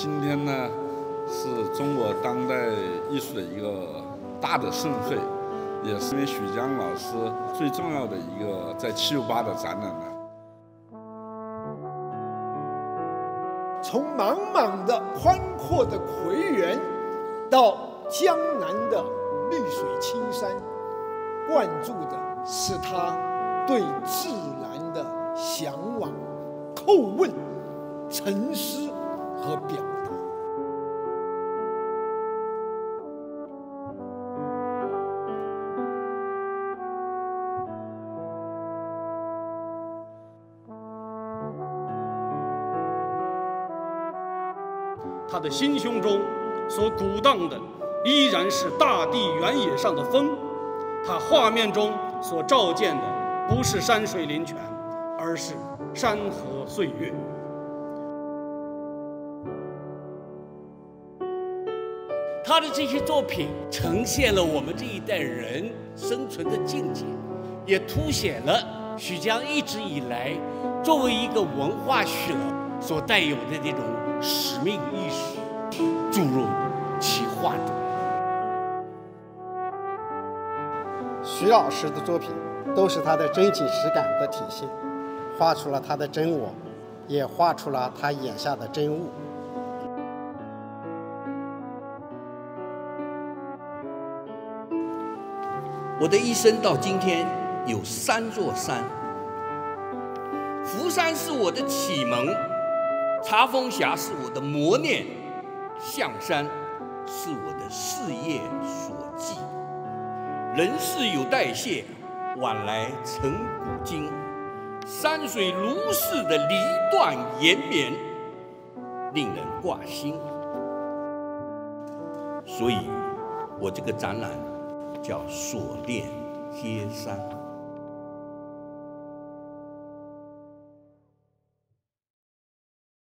今天呢，是中国当代艺术的一个大的盛会，也是为许江老师最重要的一个在七九八的展览呢。从茫茫的宽阔的葵园，到江南的绿水青山，灌注的是他对自然的向往、叩问、沉思和表达。他的心胸中所鼓荡的依然是大地原野上的风，他画面中所照见的不是山水林泉，而是山河岁月。他的这些作品呈现了我们这一代人生存的境界，也凸显了许江一直以来作为一个文化学者所带有的这种使命意识，注入其画中。徐老师的作品都是他的真情实感的体现，画出了他的真我，也画出了他眼下的真物。我的一生到今天有三座山：福山是我的启蒙，茶峰峡是我的磨练，象山是我的事业所寄。人事有代谢，晚来成古今。山水如是的离断延绵，令人挂心。所以，我这个展览。叫锁链贴山。